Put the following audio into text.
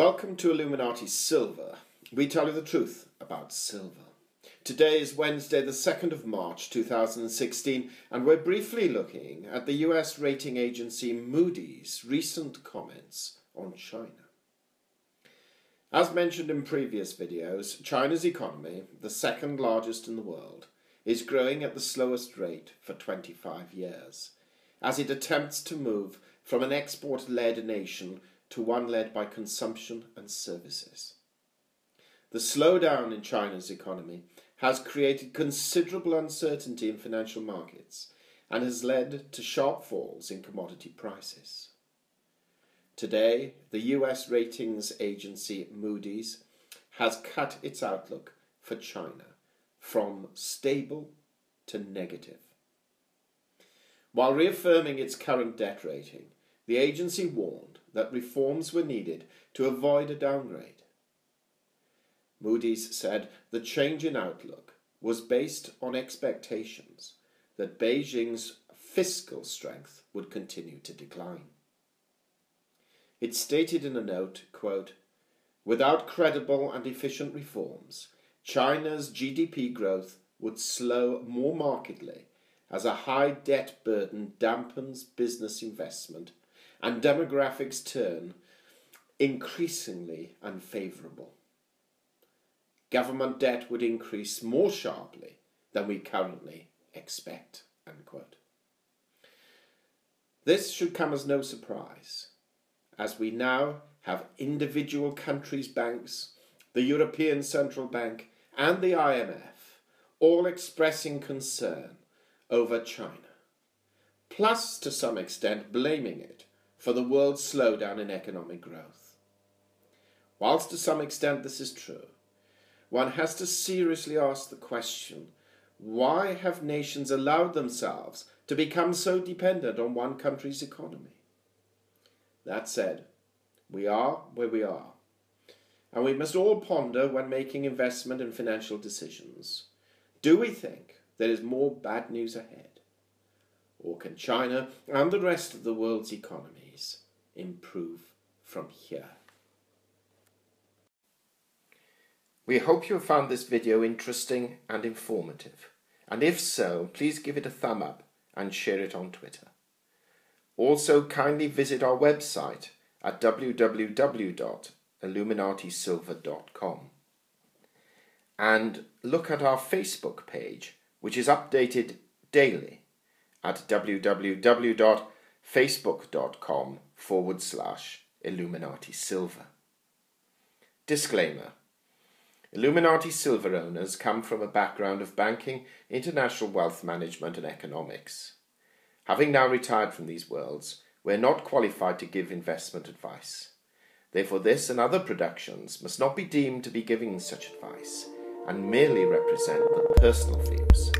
Welcome to Illuminati Silver. We tell you the truth about silver. Today is Wednesday, the 2nd of March 2016, and we're briefly looking at the US rating agency Moody's recent comments on China. As mentioned in previous videos, China's economy, the second largest in the world, is growing at the slowest rate for 25 years, as it attempts to move from an export led nation to one led by consumption and services. The slowdown in China's economy has created considerable uncertainty in financial markets and has led to sharp falls in commodity prices. Today, the US ratings agency Moody's has cut its outlook for China from stable to negative. While reaffirming its current debt rating, the agency warned that reforms were needed to avoid a downgrade. Moody's said the change in outlook was based on expectations that Beijing's fiscal strength would continue to decline. It stated in a note, quote, Without credible and efficient reforms, China's GDP growth would slow more markedly as a high debt burden dampens business investment and demographics turn increasingly unfavourable. Government debt would increase more sharply than we currently expect. Unquote. This should come as no surprise, as we now have individual countries' banks, the European Central Bank, and the IMF all expressing concern over China, plus to some extent blaming it for the world's slowdown in economic growth. Whilst to some extent this is true, one has to seriously ask the question why have nations allowed themselves to become so dependent on one country's economy? That said, we are where we are, and we must all ponder when making investment and financial decisions. Do we think there is more bad news ahead? Or can China and the rest of the world's economies improve from here? We hope you have found this video interesting and informative. And if so, please give it a thumb up and share it on Twitter. Also, kindly visit our website at www.illuminatisilver.com and look at our Facebook page, which is updated daily at www.facebook.com forward slash Illuminati Silver. Disclaimer Illuminati Silver owners come from a background of banking, international wealth management, and economics. Having now retired from these worlds, we are not qualified to give investment advice. Therefore, this and other productions must not be deemed to be giving such advice and merely represent the personal views